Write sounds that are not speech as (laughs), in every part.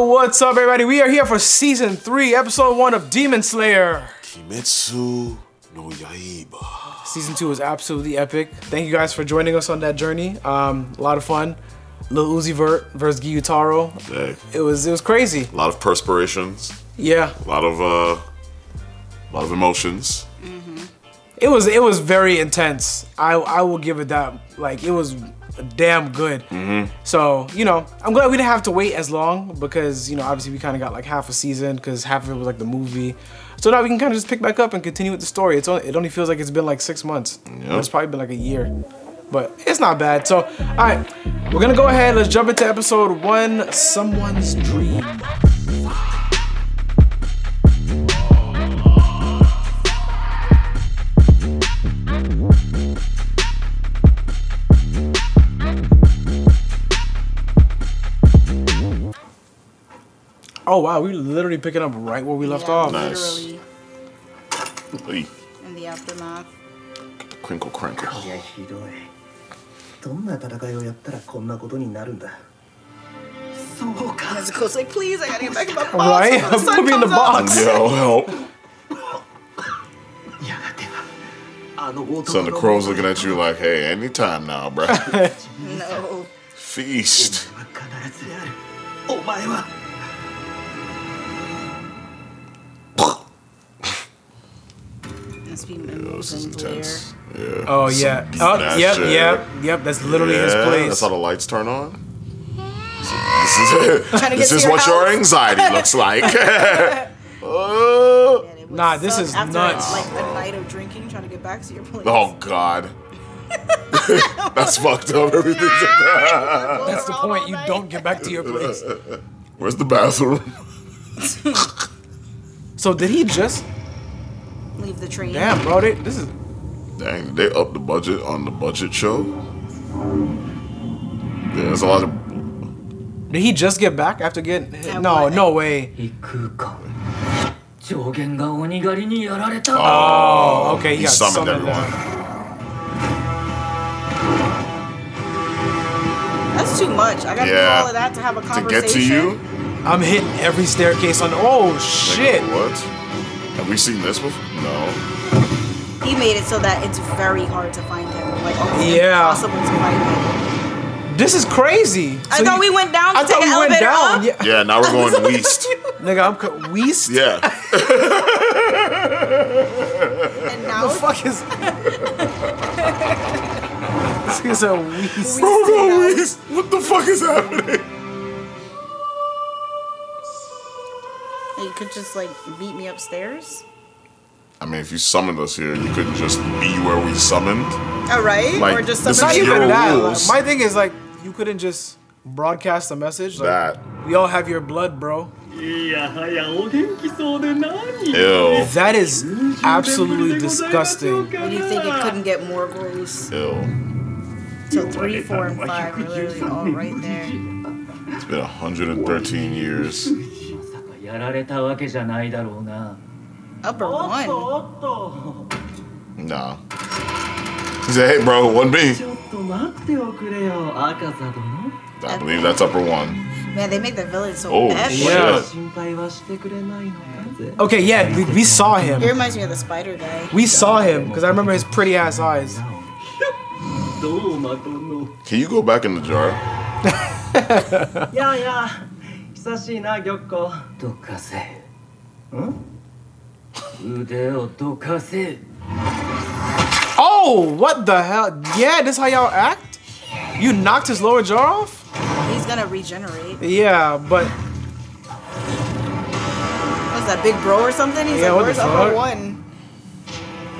Yo, what's up, everybody? We are here for season three, episode one of Demon Slayer. Kimetsu no Yaiba. Season two was absolutely epic. Thank you guys for joining us on that journey. Um, a lot of fun. Lil Uzi Vert versus Gyutaro. Hey, It was it was crazy. a lot of perspirations, Yeah, a lot of uh, a lot of emotions. it was it was very intense. I I will give it that. Like it was damn good. Mm-hmm. So you know, I'm glad we didn't have to wait as long because you know obviously we kind of got like half a season because half of it was like the movie. So now we can kind of just pick back up and continue with the story. It's only, it only feels like it's been like six months. Yeah. It's probably been like a year, but it's not bad. So all right, we're gonna go ahead. Let's jump into episode one. Someone's dream. Oh wow, we literally picking up right where we left Yeah, off. Nice. Literally Hey, in the aftermath. crinkle, crinkle. いやひどいどんな戦いをやったらこんなことになるんだそうか Nezuko's like, please, I gotta get back in my box. Right? (laughs) before the sun Put me in the comes up." box. Yo, help. やがてはあの男 Son, the crow's looking at you like, hey, anytime now, bruh. (laughs) No. Feast. は必ずやるお前は Must be Yo, this is Mimosa Blair. intense. Yeah. Oh yeah. deep Oh yep, shit. yep, yep. That's literally his place. That's how the lights turn on. This is (laughs) This is your what your anxiety looks (laughs) like. (laughs) oh, And Nah, this is after, nuts. Like a night of drinking, trying to get back to your place. oh God. That's fucked up. Everything's That's the point. You don't get back to your place. Where's the bathroom? So did he just? leave the train. Damn, bro, they, this is. Dang, they up the budget on the budget show. Yeah, there's a lot of. Did he just get back after getting? No, no way. Oh, okay, he, he summoned, summoned, everyone. That's too much. I gotta yeah. do all that to have a conversation. To get to you, I'm hitting every staircase on. Oh shit! Like, what? Have we seen this before? No. He made it so that it's very hard to find him. Like almost Yeah. impossible to find him. This is crazy. I So thought you- we went down to I take thought an we went elevator down. up. Yeah. Yeah, now we're going (laughs) east. Nigga, I'm co- Weast. Yeah. (laughs) And now The fuck is? (laughs) this is a Weast. Bro, go east. What the fuck is happening? You could just like beat me upstairs. I mean, if you summoned us here, you couldn't just be where we summoned. All right, like, or just summon. Not even that. Rules. My thing is like, you couldn't just broadcast a message. Like, that we all have your blood, bro. Ew. That is absolutely disgusting. What do you think it couldn't get more gross? Ew. So three, four, and five are literally all right there. It's been 113 years. まさかやられたわけじゃないだろうな Upper おっと one. おっと Nah. He said, hey, bro, it wasn't me. ちょっと待っておくれよ赤座殿 I believe that's upper one. Man, they make the villain so Oh, epic. Yeah. shit. 心配はしてくれないのかぜ Okay, yeah, we, we saw He him. reminds me of the spider guy. We saw him because I remember his pretty ass eyes. (laughs) どうま殿 Can you go back in the jar? (laughs) やあやあ 久しいな玉子どかせん腕をどかせ Oh, what the hell? Yeah, this how y'all act? You knocked his lower jaw off? He's gonna regenerate. Yeah, but What's that, Big Bro or something? He's Yeah, like, what the where's upper fuck? one?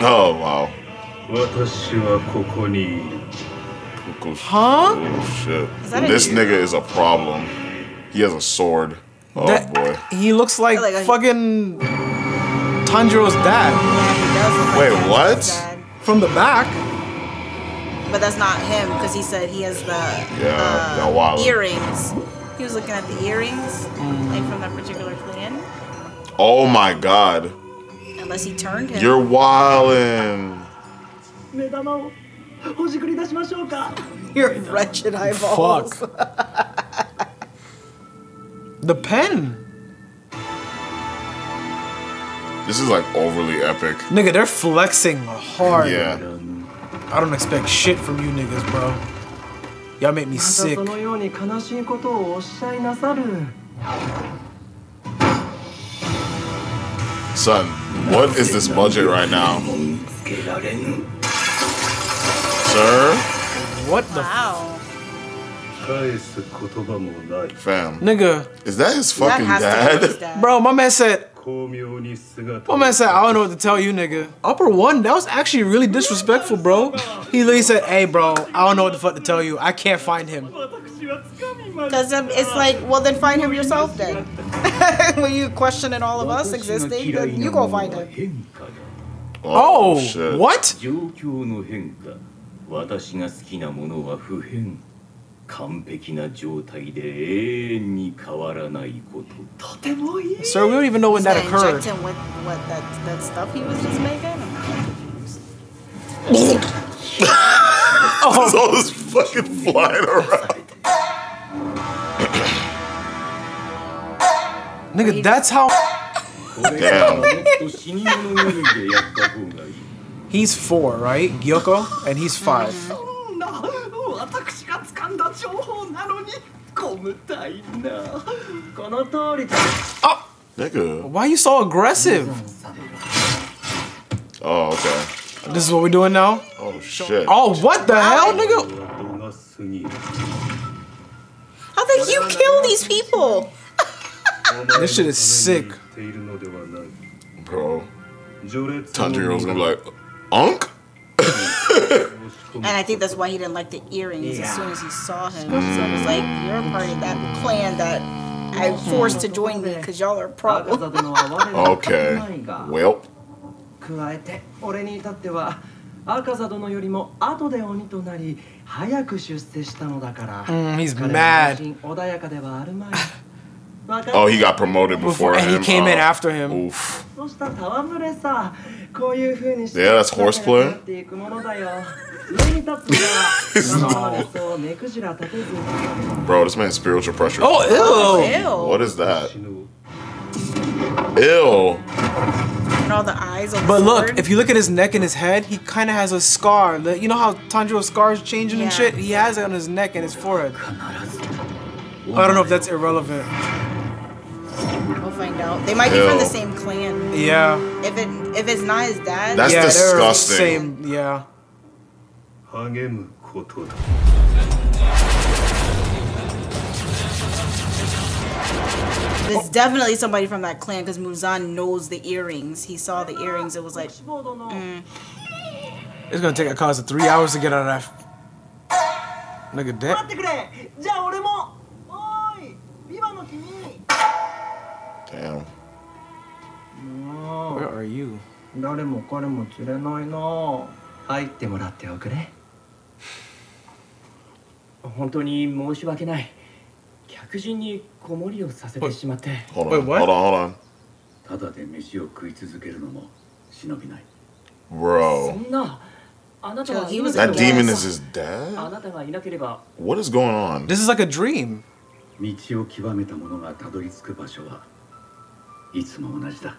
Oh, wow. 私はここにいる huh? Oh, shit. that a This dude? nigga is a problem. He has a sword. Oh that, boy. He looks like, like fucking Tanjiro's dad. Yeah, Wait, what? Dad. From the back. But that's not him because he said he has the yeah, uh, wow. earrings. He was looking at the earrings, mm. like from that particular clan. Oh my god. Unless he turned him. You're wildin'. Your wretched eyeballs. Fuck. (laughs) The pen. This is like overly epic. Nigga, they're flexing hard. Yeah. I don't expect shit from you niggas, bro. Y'all make me sick. Son, what is this budget right now? Sir? What the? Wow. 返す言葉もない Fam. nigga? Is that his That fucking has to be his dad? (laughs) dad. Bro, my man said. 巧妙に姿 My man said, I don't know what to tell you, nigga. Upper one, that was actually really disrespectful, bro. He literally said, Hey, bro, I don't know what the fuck to tell you. I can't find him. 私はつかみま Because it's like, well, then find him yourself then. (laughs) when you questioning all of us 私が existing, 嫌 then い you な go もの find は him. 変化だ Oh, shit. what? 状況の変化私が好きなものは不変 完璧な状態で永遠に変わらないこととてもいい Sir, we don't even know when that occurred. Him with what that, that stuff he was just making? (laughs) oh, all this fucking flying around. (coughs) Nigga, that's how. Damn. he's four, right? Gyokko, and he's five. Mm-hmm. んな私が掴んだ情報なのにこむたいなこの通りだ Nigga. Why you so aggressive? Oh, okay. This is what we're doing now? Oh, shit. Oh, what the hell, nigga? 度が過ぎる How did you kill these people? (laughs) This shit is sick. 言っているのではない Bro. 序列 Tanjiro's gonna be like, Unk? And I think that's why he didn't like the earrings as soon as he saw him. So it was like, you're a part of that clan that I forced to join me because y'all are a 赤 problem. 座(laughs) 殿は我らの Okay. ないが Well, 加えて俺に至っては赤座殿よりも後で鬼となり早く出世したのだから、 Mm, he's 彼 mad. は心穏やかではあるまい oh, he got promoted before, Before, and he him. came in Oh, after him. Oof. そうした戯れさこういう風にして Yeah, that's horseplay. 仲良くな(laughs) っていくものだよ上に立つのは我々そう目くじら立てず Bro, this man's spiritual pressure. Oh, ew. Ew. What is that? 死ぬ Ew. And all the eyes on the But look, sword. if you look at his neck and his head, he kind of has a scar. The- You know how Tanjiro's scars changing and Yeah. shit? He has it on his neck and his forehead. 必ず I don't know if that's irrelevant. we'll find out. They might be from the Ew. same clan. Yeah. If it if it's not his dad. That's yeah, disgusting. Same, yeah. It's definitely somebody from that clan because Muzan knows the earrings. He saw the earrings. It was like, mm. it's gonna take a cause of three hours to get out of that. Look at that. Damn. are you? 誰も彼も釣れないな入ってもらっておくれ本当に申し訳ない客人に子守をさせてしまってほらほらただで飯を食い続けるのも忍びない Bro. そんなあなたが今 That demon is his dad? あなたがいなければ What is going on? This is like a dream. 道を極めた者がたどり着く場所はいつも同じだ。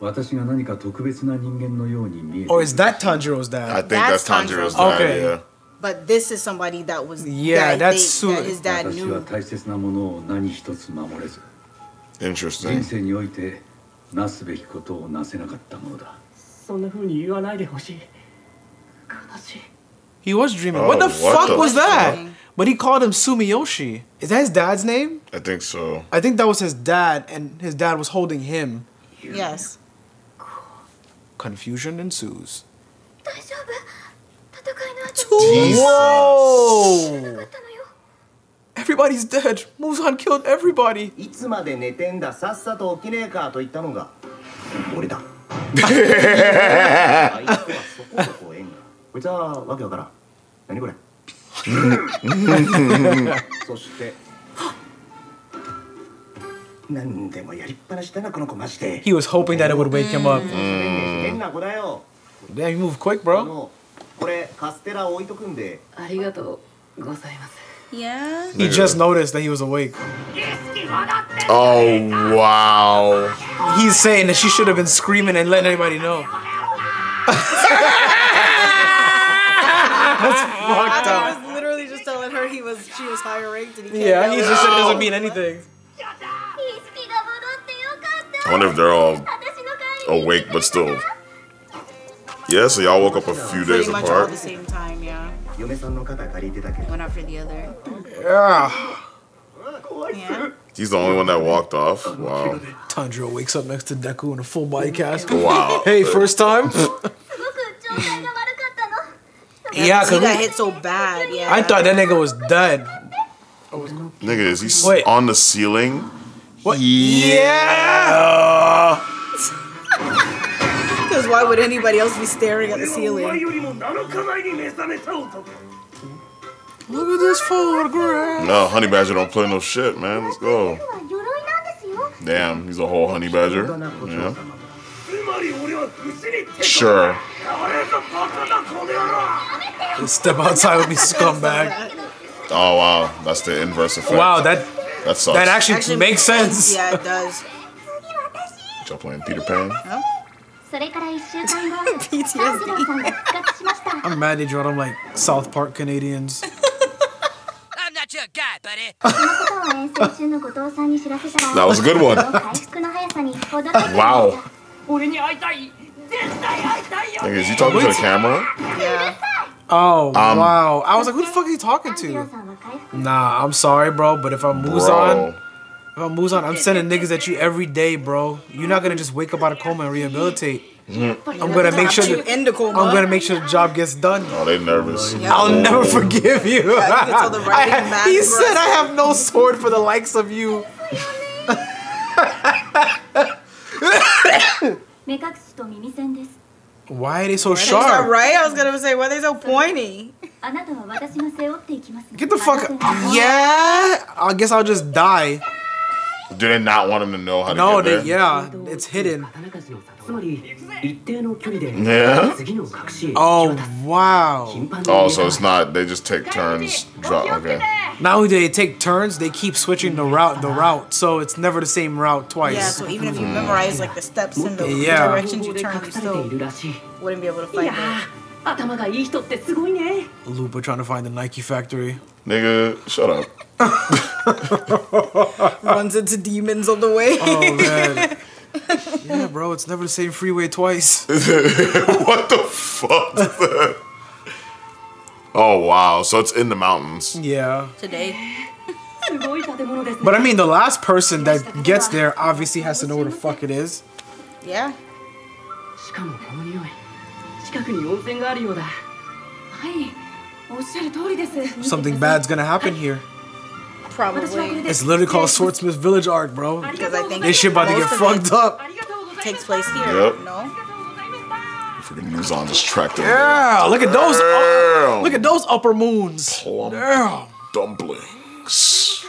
私が何か特別な人間のように見えて Oh, is that Tanjiro's I dad? think that's, That's Tanjiro's Tanjiro's dad, Okay. yeah. but this is somebody that was Yeah, that, that's they, Su- that his dad 私は knew. 大切なものを何一つ守れず人 Interesting. 生においてなすべきことをなせなかったものだそんな風に言わないでほしい悲しい He was dreaming. Oh, what the what fuck the was that? fuck? But he called him Sumiyoshi. Is that his dad's name? I think so. I think that was his dad, and his dad was holding him. Yes. Confusion ensues. 大丈夫戦いの後 Whoa! だったのよ Everybody's dead. Muzan killed everybody. いつまで寝てんださっさと起きねえかと言ったのが俺だあいつはそこそこ縁がこいつはわけわからん何これそして (laughs) (laughs) 何でもやりっぱなしだなこの子マジで He was hoping that it would wake him up. 変な子だよ Damn, you move quick, あ bro. のこれカステラ置いとくんでありがとうございます Yeah. He just noticed that he was awake. Oh wow. He's saying that she should have been screaming and letting everybody know. (laughs) That's fucked I up. was literally just telling her he was she was higher ranked and he can't Yeah, yell he it just said it out. doesn't mean anything. I wonder if they're all awake but still. Yeah, so y'all woke up a few days much apart. All at the same time, yeah. One after the other. Yeah. yeah. He's the only one that walked off. Wow. Tanjiro wakes up next to Deku in a full body cast. Wow. (laughs) hey, first time? (laughs) yeah, cause that hit so bad. Yeah. I thought that nigga was dead. Nigga, is he Wait. on the ceiling? What? Yeah. (laughs) Because why would anybody else be staring at the ceiling? Look at this photograph. No, honey badger don't play no shit, man. Let's go. Damn, he's a whole honey badger. Yeah. Sure. Step outside with me, scumbag. Oh wow, that's the inverse effect. Wow, that that sucks. That actually, actually makes sense. Yeah, it does. Y'all playing Peter Pan? PTSD. I'm mad they draw them like South Park Canadians. (laughs) I'm not your guy, buddy. that was a good one. (laughs) wow. Is you talking to the camera? Yeah. Oh um, wow! I was like, who the fuck are you talking to? Nah, I'm sorry, bro, but if I'm Muzan, if I'm Muzan, I'm sending niggas at you every day, bro. You're not gonna just wake up out of coma and rehabilitate. I'm gonna make sure that, I'm gonna make sure the job gets done. Oh, they nervous. I'll never forgive you. (laughs) He said, "I have no sword for the likes of you." (laughs) (laughs) Why are they so sharp? that right? I was gonna say, why are they so pointy? (laughs) Get the fuck. (laughs) Yeah, I guess I'll just die. Do they not want him to know how to no, get they, there? No, yeah, it's hidden. 刀鍛冶の里つまり一定の距離で Yeah. 次の隠しへ Oh 引き渡す wow! 頻繁に Oh, so it's not. They just take turns. Drop. Okay. Not only do they take turns, they keep switching the route. The route, so it's never the same route twice. Yeah, so even if you memorize like the steps and the Yeah. directions you で turn, 隠 you されて still いるらしい wouldn't be able to い find や it. ー頭がいい人ってすごいね Lupa trying to find the Nike factory. Nigga, shut up. (laughs) Runs into demons on the way. Oh man. (laughs) yeah, bro, it's never the same freeway twice. (laughs) what the fuck? oh wow, so it's in the mountains. Yeah. Today. but I mean, the last person that gets there obviously has to know where the fuck it is. Yeah. Something bad's gonna happen here. Probably. It's literally called Swordsmith Village Arc, bro. Because I think this shit about to get fucked up. Takes place here. Yep. No. Freaking news on this track. Yeah, look at those. Up, look at those upper moons. Plum Damn. Dumplings.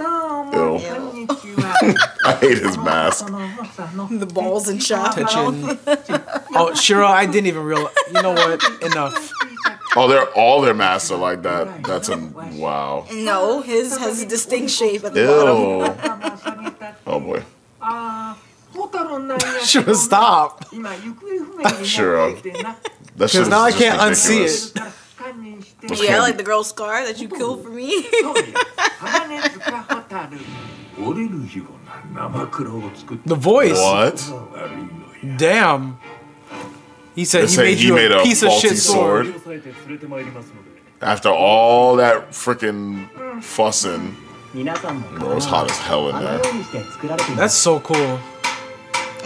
Ew. (laughs) I hate his mask. the balls and shot. Oh, Shiro, I didn't even realize. You know what? Enough. Oh, they're all their masks are like that. That's a wow. No, his has a distinct shape at the Ew. bottom. oh boy. (laughs) Shiro, stop. Shiro. Because now I can't ridiculous. unsee it. Yeah, like the girl scar that you killed for me. (laughs) The voice. What? Damn. He said he made, he made a, a piece of shit sword. sword. After all that freaking fussing. Bro, it's hot as hell in there. That's so cool.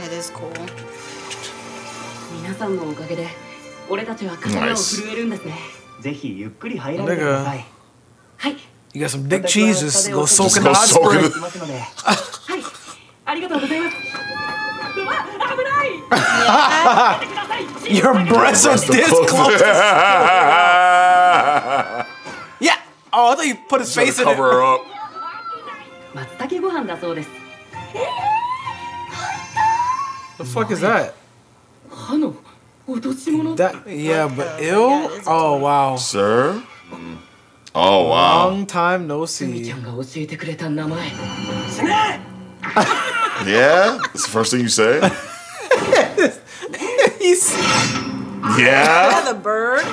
It is cool. Nice. Nigga. んのおかげで俺たちは刀を震えるんですねぜひゆっくり入られてくださいはい You got some dick cheese, just go soak Just in the go hot soak in spring. it. 行きますのではいありがとうございますうわ危ない出てください Your breasts are this close. (laughs) Yeah. Oh, I thought you put his face in cover it. her up. 松茸ご飯だそうです The fuck is that? 歯の 脅し物 That yeah, but Yeah, ill. it's Oh wow. Sir? Oh wow. Long time no すみち (laughs) see. ゃんが教えてくれた名前 Yeah? That's the first thing you say? (laughs) He's Yeah? Yeah, the bird.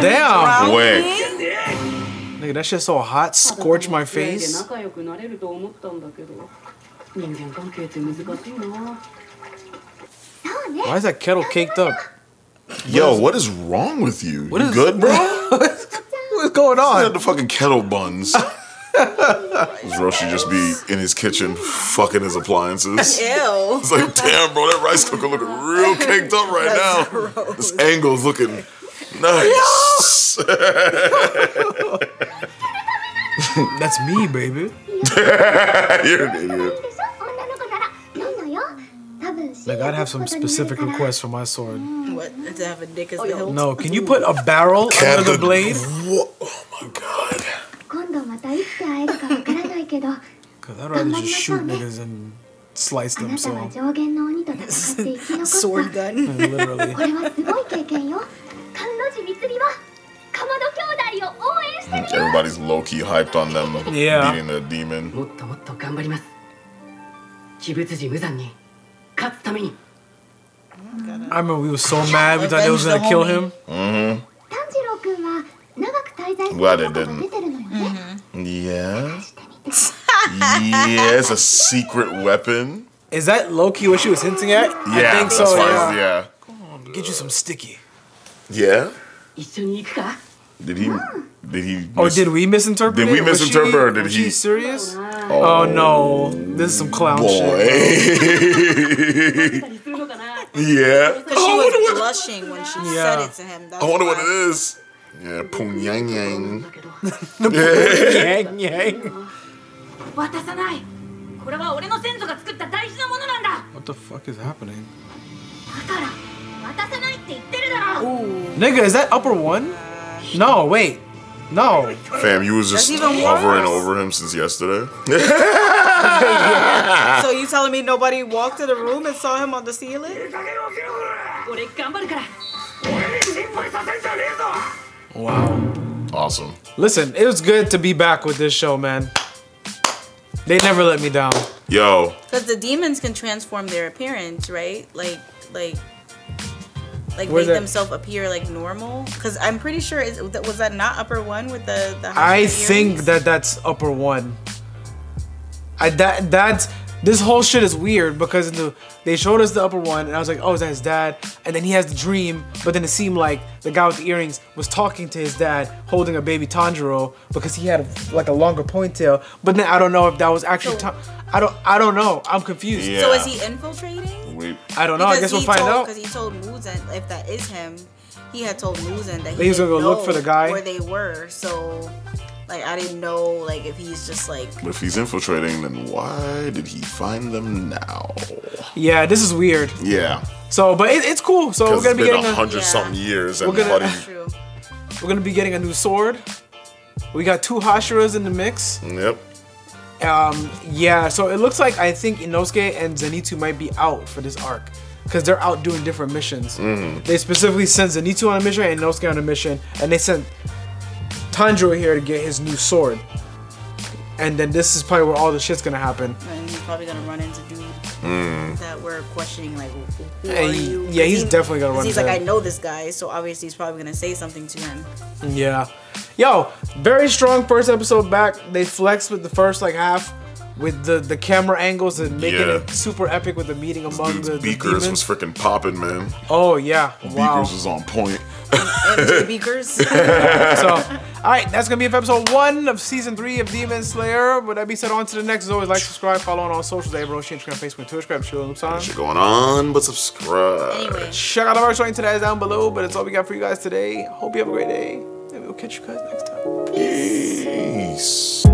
damn. Quick. Nigga, that shit so hot. Scorch my 付き合いで face. 仲良くなれると思ったんだけど人間関係って難しいな Why is that kettle caked up? Yo, what is wrong with you? What you is- good, bro? (laughs) What's going I had the fucking kettle buns. Does Roshi just be in his kitchen fucking his appliances? (laughs) Ew. It's like, damn, bro, that rice cooker looking real caked up right now. This angle's looking nice. (laughs) That's me, baby. (laughs) You're an idiot. Like I'd have some specific requests for my sword. What? To have a dick as the hilt? No, can you put a barrel under the blade? What? Oh my god. 今度またいつ会えるかわからないけどあ Cause I'd rather just shoot niggas and slice な them. たは So 上限の鬼と戦って生き残 Sword った gun. (laughs) literally. これはすごい経験よ甘露寺貢はかまど兄弟を応援してる Everybody's low key hyped on them Yeah. beating the demon. もっともっと頑張ります鬼物寺無惨に 勝つために I remember we were so mad. We thought they was gonna kill him. Mm 炭治郎くんは長く滞在する Glad こと it が didn't. 出てるのよね hmm. Yeah. Yeah, it's a secret weapon. Is that Loki what she was hinting at? Yeah, I think that's so. why. Yeah. Yeah. Get you some sticky. Yeah. 一緒に行くか Did he? Did he? Or mis- did we misinterpret Did it? we Was misinterpret she- or did was he- she serious? Oh no, this is some clown shit. Boy. たり(laughs) するのかな yeah. Because she was blushing when she Yeah. said it to him. That's I wonder what why. it is. Yeah, Poon Yang だ Yang. けど (laughs) Yang yang. 渡さないこれは俺の先祖が作った大事なものなんだ What the fuck is happening? だから渡さないって言ってるだろ Nigga, is that upper one? No, wait. No. Fam, you was just hovering over him since yesterday. (laughs) So you telling me nobody walked to the room and saw him on the ceiling? Wow. Awesome. Listen, it was good to be back with this show, man. They never let me down. Yo. Because the demons can transform their appearance, right? Like, like like Where's make that- themselves appear like normal. Because I'm pretty sure is was that not upper one with the the. I think that that's upper one. I that that's this whole shit is weird because the, they showed us the upper one and I was like, oh, is that his dad? And then he has the dream, but then it seemed like the guy with the earrings was talking to his dad, holding a baby Tanjiro because he had like a longer ponytail. But then I don't know if that was actually. So- Ta- I don't. I don't know. I'm confused. Yeah. So is he infiltrating? wait. I don't know. I guess we'll find out. Because he told Muzan if that is him, he had told Muzan that he, he was gonna go look for the guy? where they were. So, like, I didn't know like if he's just like But if he's infiltrating, then why did he find them now? Yeah, this is weird. Yeah, So, but it, it's cool. So we're gonna it's be been getting a a, hundred Yeah. something years, and We're gonna- buddy. true. we're gonna be getting a new sword. We got two Hashiras in the mix. Yep. Um, yeah, so it looks like I think Inosuke and Zenitsu might be out for this arc. Because they're out doing different missions. They specifically sent Zenitsu on a mission and Inosuke on a mission, and they sent Tanjiro here to get his new sword. And then this is probably where all the shit's gonna happen. And he's probably gonna run into dude hmm. that we're questioning like, who Hey, are you? yeah, 'Cause he's definitely gonna run He's into like, I know this guy, so obviously he's probably gonna say something to him. Yeah. Yo, very strong first episode back. They flexed with the first like half with the, the camera angles and making Yeah. it super epic with the meeting among Dude's the, the beakers was freaking popping, man. Oh yeah. Wow. Beakers was on point. MJ (laughs) Beakers. (laughs) So, all right, that's gonna be it for episode one of season three of Demon Slayer. With that being said, on to the next. As always, like, subscribe, follow on all socials. Hey, bro, Instagram, Facebook, Twitch, grab show loops on. Shit going on, but subscribe. anyway. Check out our showing today down below. But it's all we got for you guys today. Hope you have a great day, and we'll catch you guys next time. Peace.